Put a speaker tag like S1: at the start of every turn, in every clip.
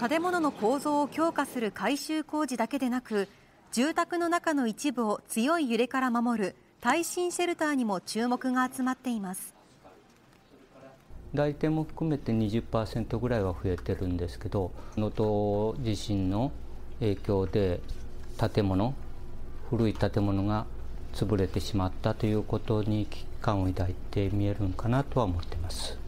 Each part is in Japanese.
S1: 建物の構造を強化する改修工事だけでなく住宅の中の一部を強い揺れから守る耐震シェルターにも注目が集まっています。
S2: 来店も含めて20%ぐらいは増えてるんですけど能登地震の影響で建物古い建物が潰れてしまったということに危機感を抱いて見えるのかなとは思っています。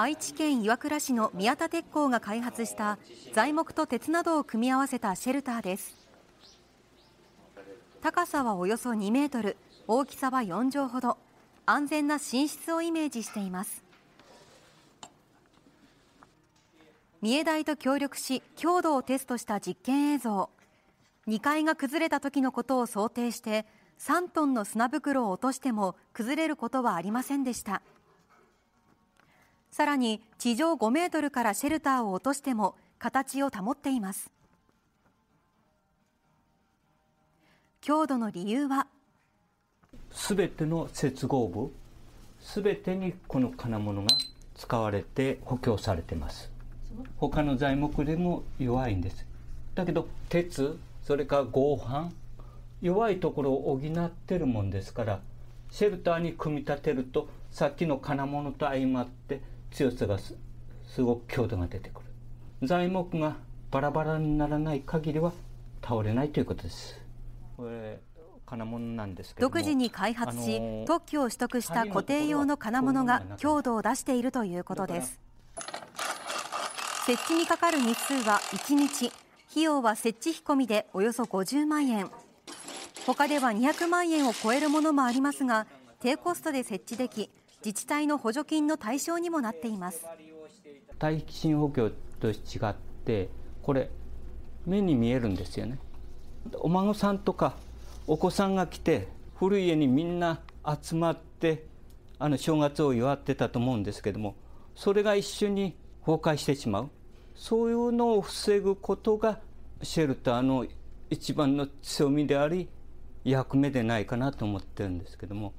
S1: 愛知県岩倉市の宮田鉄工が開発した材木と鉄などを組み合わせたシェルターです。高さはおよそ2メートル大きさは4畳ほど安全な寝室をイメージしています。三重大と協力し強度をテストした実験映像。2階が崩れた時のことを想定して3トンの砂袋を落としても崩れることはありませんでした。さらに地上5メートルからシェルターを落としても形を保っています。強度の理由は？
S2: すべての接合部すべてにこの金物が使われて補強されてます。他の材木でも弱いんです。だけど鉄それから合板弱いところを補ってるもんですからシェルターに組み立てるとさっきの金物と相まって強さがすごく強度が出てくる。材木がバラバラにならない限りは倒れないということです。これ金物なんです
S1: 独自に開発し、特許を取得した固定用の金物が強度を出しているということです。設置にかかる日数は1日。費用は設置費込みでおよそ50万円。他では200万円を超えるものもありますが低コストで設置でき自治体の補助金の対象にもなっています。
S2: 耐震補強と違ってこれ目に見えるんですよね。お孫さんとかお子さんが来て古い家にみんな集まってあの正月を祝ってたと思うんですけどもそれが一緒に崩壊してしまう。そういうのを防ぐことがシェルターの一番の強みであり役目でないかなと思ってるんですけども。